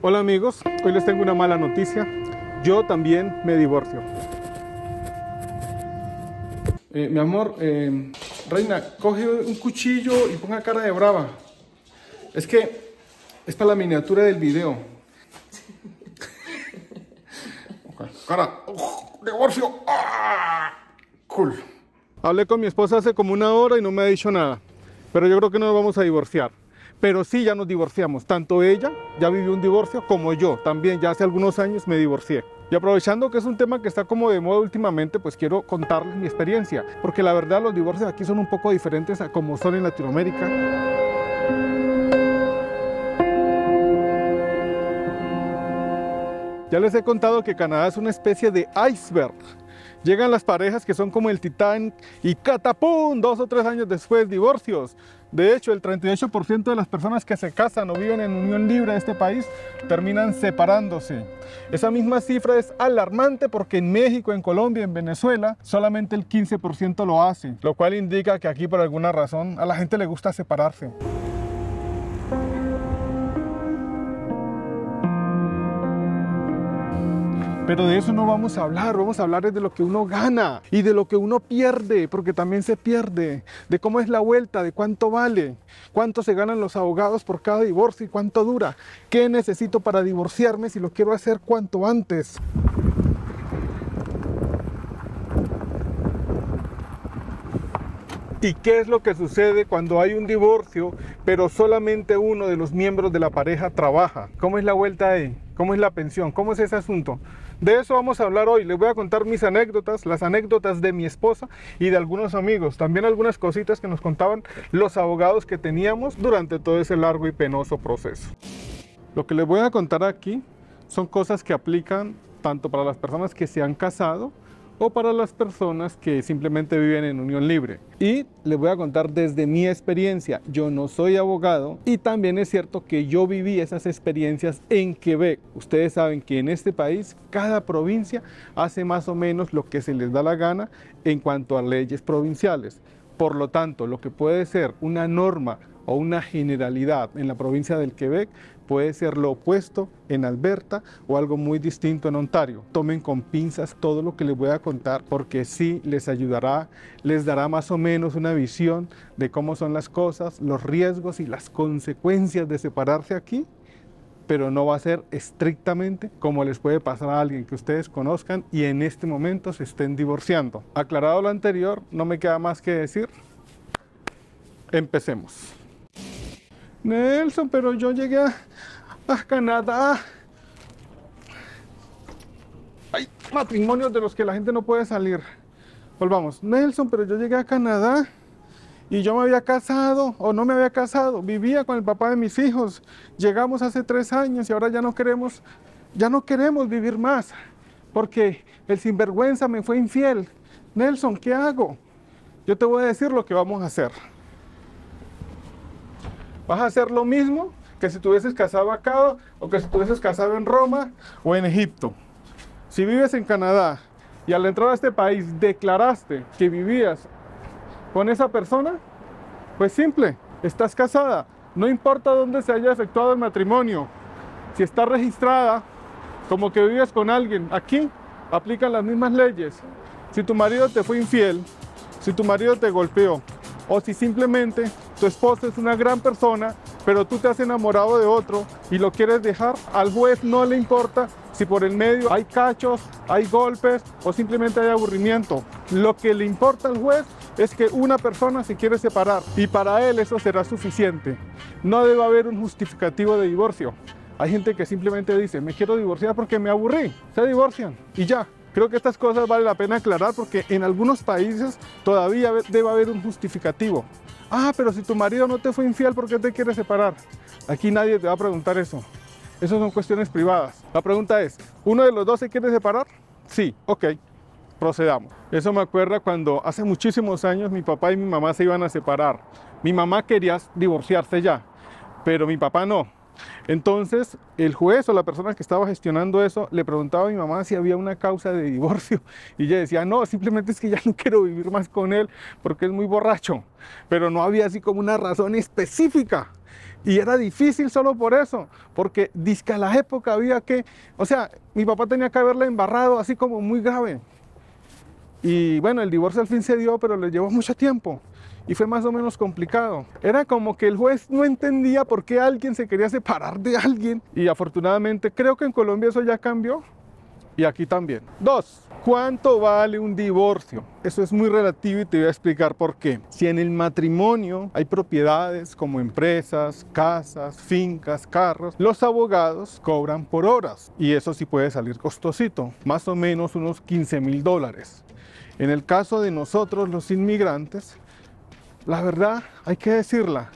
Hola amigos, hoy les tengo una mala noticia. Yo también me divorcio. Eh, mi amor, eh, Reina, coge un cuchillo y ponga cara de brava. Es que es para la miniatura del video. Cara, ¡Uf! divorcio. ¡Ah! Cool. Hablé con mi esposa hace como una hora y no me ha dicho nada. Pero yo creo que no nos vamos a divorciar. Pero sí ya nos divorciamos. Tanto ella ya vivió un divorcio como yo también ya hace algunos años me divorcié. Y aprovechando que es un tema que está como de moda últimamente, pues quiero contarles mi experiencia. Porque la verdad los divorcios aquí son un poco diferentes a como son en Latinoamérica. Ya les he contado que Canadá es una especie de iceberg. Llegan las parejas que son como el titán y catapum, dos o tres años después, divorcios. De hecho, el 38% de las personas que se casan o viven en unión libre de este país terminan separándose. Esa misma cifra es alarmante porque en México, en Colombia, en Venezuela, solamente el 15% lo hace, lo cual indica que aquí por alguna razón a la gente le gusta separarse. Pero de eso no vamos a hablar, vamos a hablar de lo que uno gana y de lo que uno pierde, porque también se pierde, de cómo es la vuelta, de cuánto vale, cuánto se ganan los abogados por cada divorcio y cuánto dura, qué necesito para divorciarme si lo quiero hacer cuanto antes. ¿Y qué es lo que sucede cuando hay un divorcio, pero solamente uno de los miembros de la pareja trabaja? ¿Cómo es la vuelta ahí? ¿Cómo es la pensión? ¿Cómo es ese asunto? De eso vamos a hablar hoy. Les voy a contar mis anécdotas, las anécdotas de mi esposa y de algunos amigos. También algunas cositas que nos contaban los abogados que teníamos durante todo ese largo y penoso proceso. Lo que les voy a contar aquí son cosas que aplican tanto para las personas que se han casado o para las personas que simplemente viven en unión libre. Y les voy a contar desde mi experiencia. Yo no soy abogado y también es cierto que yo viví esas experiencias en Quebec. Ustedes saben que en este país cada provincia hace más o menos lo que se les da la gana en cuanto a leyes provinciales. Por lo tanto, lo que puede ser una norma o una generalidad en la provincia del Quebec puede ser lo opuesto en Alberta o algo muy distinto en Ontario. Tomen con pinzas todo lo que les voy a contar porque sí les ayudará, les dará más o menos una visión de cómo son las cosas, los riesgos y las consecuencias de separarse aquí pero no va a ser estrictamente como les puede pasar a alguien que ustedes conozcan y en este momento se estén divorciando. Aclarado lo anterior, no me queda más que decir, empecemos. Nelson, pero yo llegué a, Canadá. Hay matrimonios de los que la gente no puede salir. Volvamos. Nelson, pero yo llegué a Canadá y yo me había casado o no me había casado. Vivía con el papá de mis hijos. Llegamos hace tres años y ahora ya no queremos, ya no queremos vivir más porque el sinvergüenza me fue infiel. Nelson, ¿qué hago? Yo te voy a decir lo que vamos a hacer. Vas a hacer lo mismo que si tuvieses casado acá o que si tuvieses casado en Roma o en Egipto. Si vives en Canadá y al entrar a este país declaraste que vivías con esa persona, pues simple, estás casada. No importa dónde se haya efectuado el matrimonio. Si está registrada como que vives con alguien, aquí aplican las mismas leyes. Si tu marido te fue infiel, si tu marido te golpeó, o si simplemente tu esposa es una gran persona, pero tú te has enamorado de otro y lo quieres dejar, al juez no le importa si por el medio hay cachos, hay golpes o simplemente hay aburrimiento. Lo que le importa al juez es que una persona se quiere separar y para él eso será suficiente. No debe haber un justificativo de divorcio. Hay gente que simplemente dice, me quiero divorciar porque me aburrí, se divorcian y ya. Creo que estas cosas vale la pena aclarar porque en algunos países todavía debe haber un justificativo. Ah, pero si tu marido no te fue infiel, ¿por qué te quieres separar? Aquí nadie te va a preguntar eso. Esas son cuestiones privadas. La pregunta es, ¿uno de los dos se quiere separar? Sí, ok, procedamos. Eso me acuerda cuando hace muchísimos años mi papá y mi mamá se iban a separar. Mi mamá quería divorciarse ya, pero mi papá no. Entonces, el juez o la persona que estaba gestionando eso le preguntaba a mi mamá si había una causa de divorcio y ella decía, no, simplemente es que ya no quiero vivir más con él porque es muy borracho, pero no había así como una razón específica. Y era difícil solo por eso, porque disque a la época había que, o sea, mi papá tenía que haberla embarrado así como muy grave. Y bueno, el divorcio al fin se dio, pero le llevó mucho tiempo y fue más o menos complicado. Era como que el juez no entendía por qué alguien se quería separar de alguien y afortunadamente creo que en Colombia eso ya cambió y aquí también. Dos, ¿cuánto vale un divorcio? Eso es muy relativo y te voy a explicar por qué. Si en el matrimonio hay propiedades como empresas, casas, fincas, carros, los abogados cobran por horas y eso sí puede salir costosito, más o menos unos 15 mil dólares. En el caso de nosotros los inmigrantes, la verdad hay que decirla,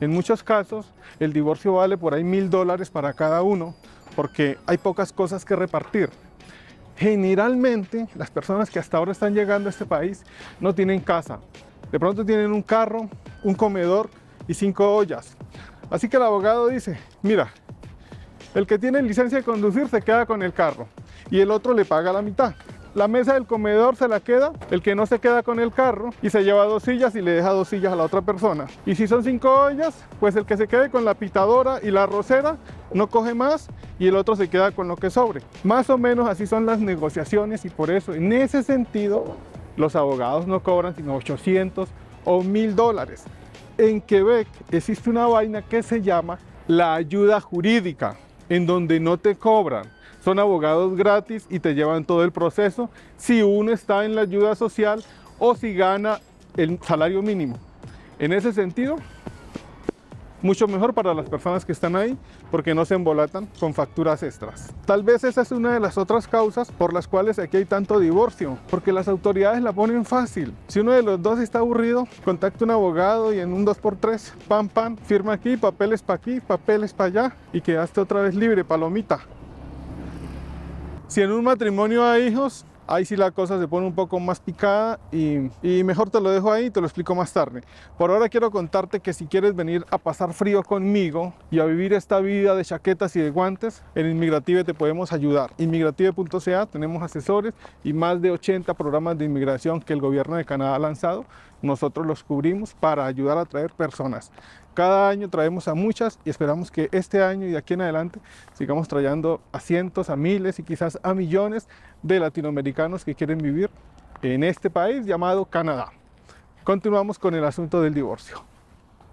en muchos casos el divorcio vale por ahí mil dólares para cada uno porque hay pocas cosas que repartir. Generalmente las personas que hasta ahora están llegando a este país no tienen casa. De pronto tienen un carro, un comedor y cinco ollas. Así que el abogado dice, mira, el que tiene licencia de conducir se queda con el carro y el otro le paga la mitad. La mesa del comedor se la queda el que no se queda con el carro y se lleva dos sillas y le deja dos sillas a la otra persona. Y si son cinco ollas, pues el que se quede con la pitadora y la rosera no coge más y el otro se queda con lo que sobre. Más o menos así son las negociaciones y por eso en ese sentido los abogados no cobran sino 800 o 1000 dólares. En Quebec existe una vaina que se llama la ayuda jurídica, en donde no te cobran son abogados gratis y te llevan todo el proceso si uno está en la ayuda social o si gana el salario mínimo. En ese sentido, mucho mejor para las personas que están ahí porque no se embolatan con facturas extras. Tal vez esa es una de las otras causas por las cuales aquí hay tanto divorcio, porque las autoridades la ponen fácil. Si uno de los dos está aburrido, contacta un abogado y en un 2x3, pam pam, firma aquí, papeles para aquí, papeles para allá y quedaste otra vez libre, palomita. Si en un matrimonio hay hijos, ahí sí la cosa se pone un poco más picada y, mejor te lo dejo ahí y te lo explico más tarde. Por ahora quiero contarte que si quieres venir a pasar frío conmigo y a vivir esta vida de chaquetas y de guantes, en Inmigrative te podemos ayudar. Inmigrative.ca tenemos asesores y más de 80 programas de inmigración que el gobierno de Canadá ha lanzado. Nosotros los cubrimos para ayudar a traer personas. Cada año traemos a muchas y esperamos que este año y de aquí en adelante sigamos trayendo a cientos, a miles y quizás a millones de latinoamericanos que quieren vivir en este país llamado Canadá. Continuamos con el asunto del divorcio.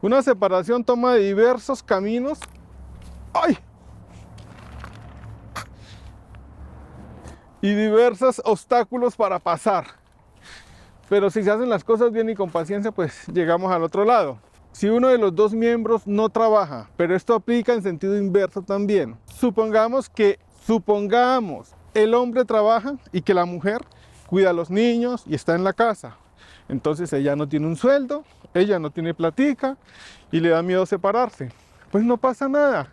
Una separación toma diversos caminos. ¡Ay! Y diversos obstáculos para pasar. Pero si se hacen las cosas bien y con paciencia, pues llegamos al otro lado. Si uno de los dos miembros no trabaja, pero esto aplica en sentido inverso también. Supongamos que, supongamos, el hombre trabaja y que la mujer cuida a los niños y está en la casa. Entonces ella no tiene un sueldo, ella no tiene platica y le da miedo separarse. Pues no pasa nada,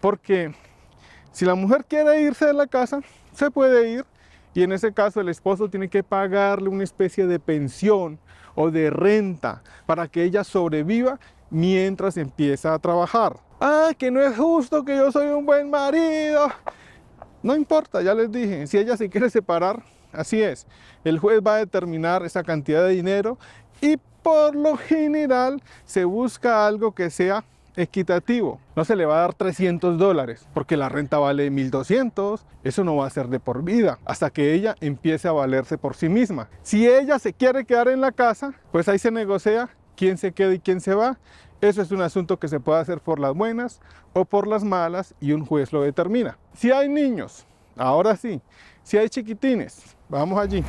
porque si la mujer quiere irse de la casa, se puede ir y en ese caso el esposo tiene que pagarle una especie de pensión o de renta para que ella sobreviva mientras empieza a trabajar. Ah, que no es justo, que yo soy un buen marido. No importa, ya les dije, si ella se quiere separar, así es. El juez va a determinar esa cantidad de dinero y por lo general se busca algo que sea equitativo. No se le va a dar 300 dólares porque la renta vale 1200. Eso no va a ser de por vida hasta que ella empiece a valerse por sí misma. Si ella se quiere quedar en la casa, pues ahí se negocia quién se queda y quién se va. Eso es un asunto que se puede hacer por las buenas o por las malas y un juez lo determina. Si hay niños, ahora sí, si hay chiquitines, vamos allí.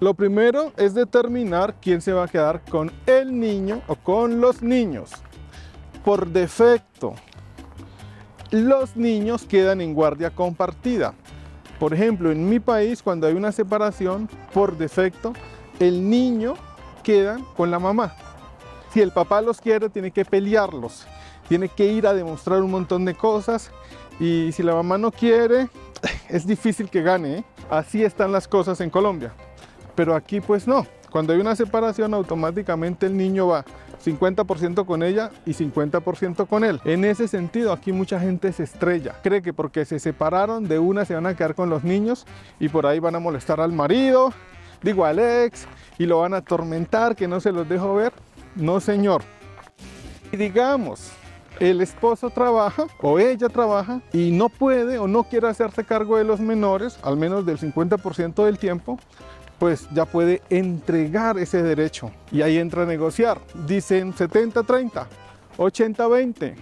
Lo primero es determinar quién se va a quedar con el niño o con los niños. Por defecto, los niños quedan en guardia compartida. Por ejemplo, en mi país, cuando hay una separación, por defecto, el niño queda con la mamá. Si el papá los quiere, tiene que pelearlos. Tiene que ir a demostrar un montón de cosas. Y si la mamá no quiere, es difícil que gane. ¿eh? Así están las cosas en Colombia. Pero aquí pues no. Cuando hay una separación automáticamente el niño va 50% con ella y 50% con él. En ese sentido, aquí mucha gente se estrella. Cree que porque se separaron de una se van a quedar con los niños y por ahí van a molestar al marido, digo al ex, y lo van a atormentar, que no se los dejo ver. No, señor. digamos, el esposo trabaja o ella trabaja y no puede o no quiere hacerse cargo de los menores, al menos del 50% del tiempo, pues ya puede entregar ese derecho y ahí entra a negociar. Dicen 70-30, 80-20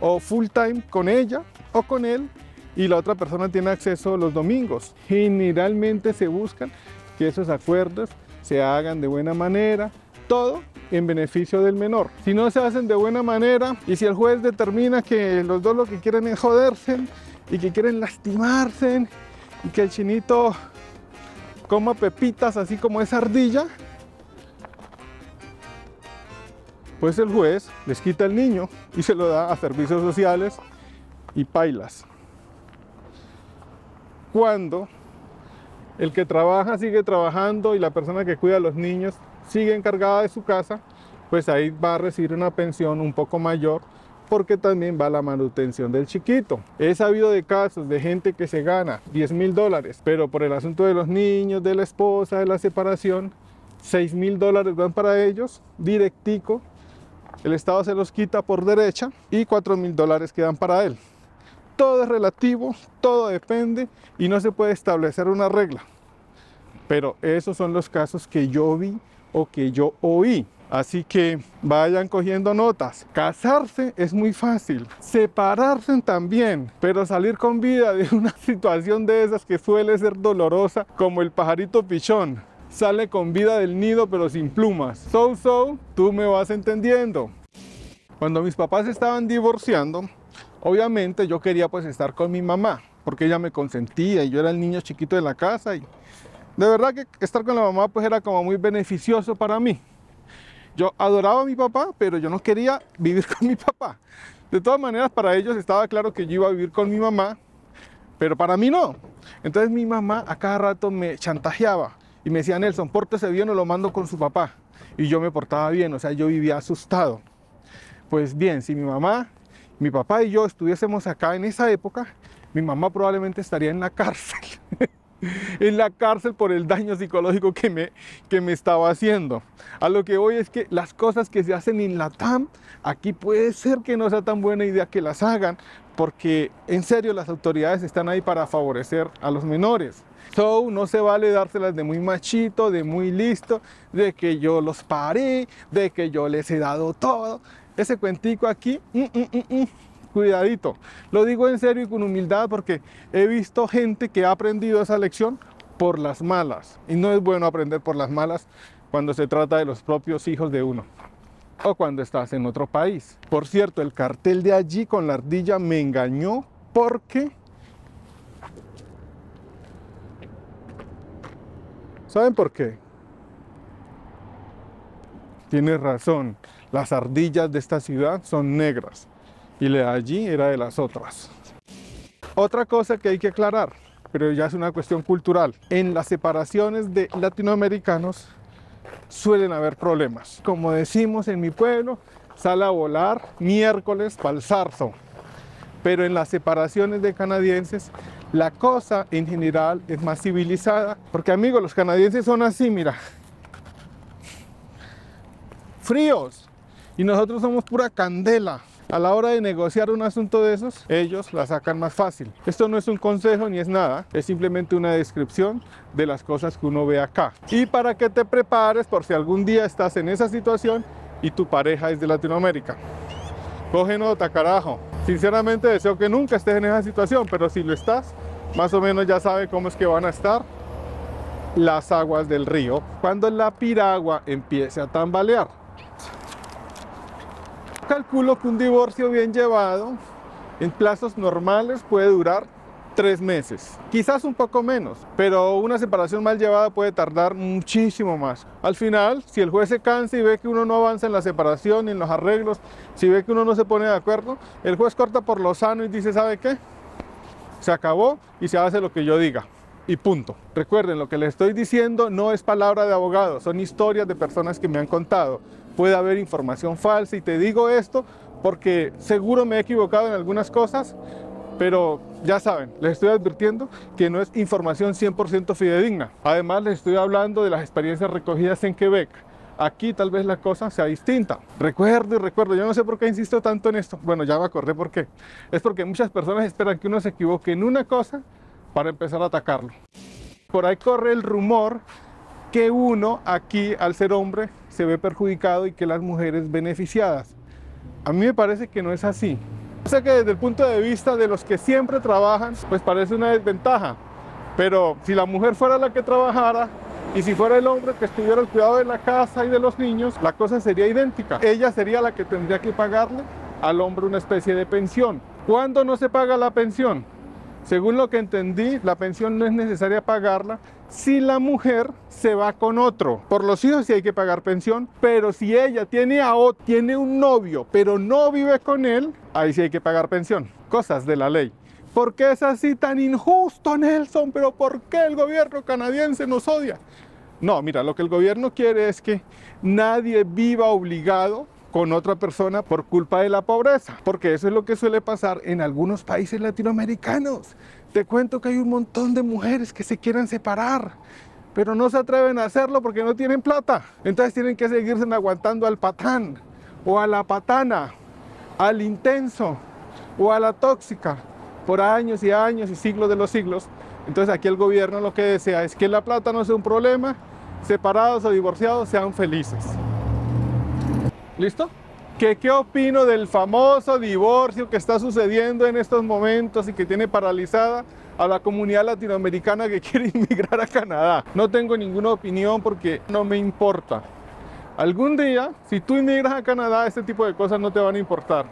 o full time con ella o con él y la otra persona tiene acceso los domingos. Generalmente se buscan que esos acuerdos se hagan de buena manera, todo en beneficio del menor. Si no se hacen de buena manera y si el juez determina que los dos lo que quieren es joderse y que quieren lastimarse y que el chinito coma pepitas así como esa ardilla, pues el juez les quita el niño y se lo da a servicios sociales y pailas. Cuando el que trabaja sigue trabajando y la persona que cuida a los niños sigue encargada de su casa, pues ahí va a recibir una pensión un poco mayor porque también va la manutención del chiquito. He sabido de casos de gente que se gana 10 mil dólares, pero por el asunto de los niños, de la esposa, de la separación, 6 mil dólares van para ellos, directico. El Estado se los quita por derecha y 4 mil dólares quedan para él. Todo es relativo, todo depende y no se puede establecer una regla. Pero esos son los casos que yo vi o que yo oí. Así que vayan cogiendo notas. Casarse es muy fácil. Separarse también. Pero salir con vida de una situación de esas que suele ser dolorosa, como el pajarito pichón. Sale con vida del nido pero sin plumas. So, so, tú me vas entendiendo. Cuando mis papás estaban divorciando, obviamente yo quería pues estar con mi mamá. Porque ella me consentía y yo era el niño chiquito de la casa. Y de verdad que estar con la mamá pues era como muy beneficioso para mí. Yo adoraba a mi papá, pero yo no quería vivir con mi papá. De todas maneras, para ellos estaba claro que yo iba a vivir con mi mamá, pero para mí no. Entonces mi mamá a cada rato me chantajeaba y me decía, Nelson, pórtese bien o lo mando con su papá. Y yo me portaba bien, o sea, yo vivía asustado. Pues bien, si mi mamá, mi papá y yo estuviésemos acá en esa época, mi mamá probablemente estaría en la cárcel. en la cárcel por el daño psicológico que me, que me estaba haciendo. A lo que voy es que las cosas que se hacen en la TAM, aquí puede ser que no sea tan buena idea que las hagan, porque en serio las autoridades están ahí para favorecer a los menores. So, no se vale dárselas de muy machito, de muy listo, de que yo los paré, de que yo les he dado todo. Ese cuentico aquí, mm, mm, mm, cuidadito. Lo digo en serio y con humildad porque he visto gente que ha aprendido esa lección por las malas. Y no es bueno aprender por las malas cuando se trata de los propios hijos de uno. O cuando estás en otro país. Por cierto, el cartel de allí con la ardilla me engañó porque... ¿Saben por qué? Tienes razón, las ardillas de esta ciudad son negras y la de allí era de las otras. Otra cosa que hay que aclarar, pero ya es una cuestión cultural, en las separaciones de latinoamericanos suelen haber problemas. Como decimos en mi pueblo, sale a volar miércoles para el zarzo. Pero en las separaciones de canadienses, la cosa en general es más civilizada. Porque amigos, los canadienses son así, mira. Fríos. Y nosotros somos pura candela a la hora de negociar un asunto de esos, ellos la sacan más fácil. Esto no es un consejo ni es nada, es simplemente una descripción de las cosas que uno ve acá. Y para que te prepares por si algún día estás en esa situación y tu pareja es de Latinoamérica. Coge nota, carajo. Sinceramente deseo que nunca estés en esa situación, pero si lo estás, más o menos ya sabe cómo es que van a estar las aguas del río cuando la piragua empiece a tambalear calculo que un divorcio bien llevado en plazos normales puede durar tres meses, quizás un poco menos, pero una separación mal llevada puede tardar muchísimo más. Al final, si el juez se cansa y ve que uno no avanza en la separación en los arreglos, si ve que uno no se pone de acuerdo, el juez corta por lo sano y dice, ¿sabe qué? Se acabó y se hace lo que yo diga. Punto. Recuerden, lo que les estoy diciendo no es palabra de abogado, son historias de personas que me han contado puede haber información falsa y te digo esto porque seguro me he equivocado en algunas cosas, pero ya saben, les estoy advirtiendo que no es información 100% fidedigna. Además, les estoy hablando de las experiencias recogidas en Quebec. aquí tal vez la cosa sea distinta. Recuerdo y recuerdo, yo no sé por qué insisto tanto en esto. Bueno, ya me acordé por qué. Es porque muchas personas esperan que uno se equivoque en una cosa para empezar a atacarlo. Por ahí corre el rumor que uno aquí, al ser hombre, se ve perjudicado y que las mujeres beneficiadas. A mí me parece que no es así. O sea que desde el punto de vista de los que siempre trabajan, pues parece una desventaja. Pero si la mujer fuera la que trabajara y si fuera el hombre que estuviera al cuidado de la casa y de los niños, la cosa sería idéntica. Ella sería la que tendría que pagarle al hombre una especie de pensión. ¿Cuándo no se paga la pensión? Según lo que entendí, la pensión no es necesaria pagarla si la mujer se va con otro. Por los hijos sí hay que pagar pensión, pero si ella tiene, a, tiene un novio, pero no vive con él, ahí sí hay que pagar pensión. Cosas de la ley. ¿Por qué es así tan injusto, Nelson? ¿Pero por qué el gobierno canadiense nos odia? No, mira, lo que el gobierno quiere es que nadie viva obligado con otra persona por culpa de la pobreza, porque eso es lo que suele pasar en algunos países latinoamericanos. Te cuento que hay un montón de mujeres que se quieren separar, pero no se atreven a hacerlo porque no tienen plata. Entonces tienen que seguirse aguantando al patán o a la patana, al intenso o a la tóxica por años y años y siglos de los siglos. Entonces aquí el gobierno lo que desea es que la plata no sea un problema, separados o divorciados sean felices. ¿Listo? ¿Qué, ¿Qué opino del famoso divorcio que está sucediendo en estos momentos y que tiene paralizada a la comunidad latinoamericana que quiere inmigrar a Canadá? No tengo ninguna opinión porque no me importa. Algún día, si tú inmigras a Canadá, este tipo de cosas no te van a importar.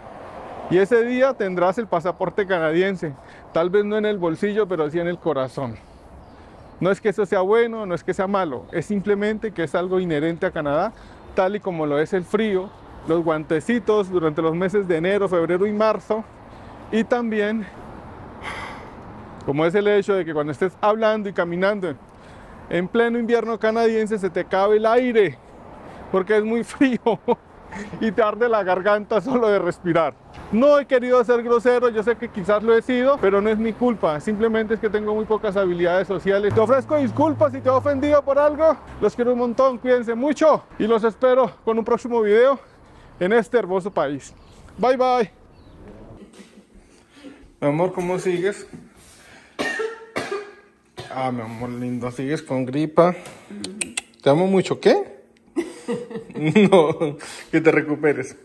Y ese día tendrás el pasaporte canadiense. Tal vez no en el bolsillo, pero sí en el corazón. No es que eso sea bueno, no es que sea malo, es simplemente que es algo inherente a Canadá tal y como lo es el frío, los guantecitos durante los meses de enero, febrero y marzo, y también como es el hecho de que cuando estés hablando y caminando en pleno invierno canadiense se te cabe el aire, porque es muy frío y te arde la garganta solo de respirar. No he querido ser grosero, yo sé que quizás lo he sido, pero no es mi culpa. Simplemente es que tengo muy pocas habilidades sociales. Te ofrezco disculpas si te he ofendido por algo. Los quiero un montón, cuídense mucho y los espero con un próximo video en este hermoso país. Bye bye. Mi amor, ¿cómo sigues? Ah, mi amor lindo, sigues con gripa. Te amo mucho, ¿qué? no, que te recuperes.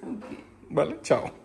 Vale, chao.